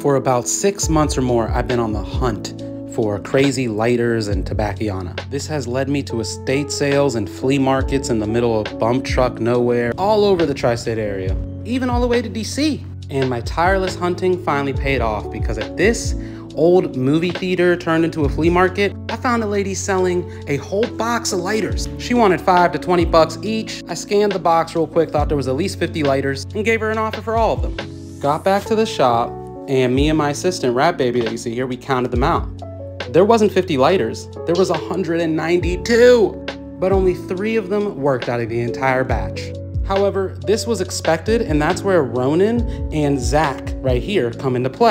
For about six months or more, I've been on the hunt for crazy lighters and tobacciana. This has led me to estate sales and flea markets in the middle of bump truck nowhere, all over the tri-state area, even all the way to DC. And my tireless hunting finally paid off because at this old movie theater turned into a flea market, I found a lady selling a whole box of lighters. She wanted five to 20 bucks each. I scanned the box real quick, thought there was at least 50 lighters, and gave her an offer for all of them. Got back to the shop, and me and my assistant, Rat Baby, that you see here, we counted them out. There wasn't 50 lighters, there was 192, but only three of them worked out of the entire batch. However, this was expected, and that's where Ronan and Zach right here come into play.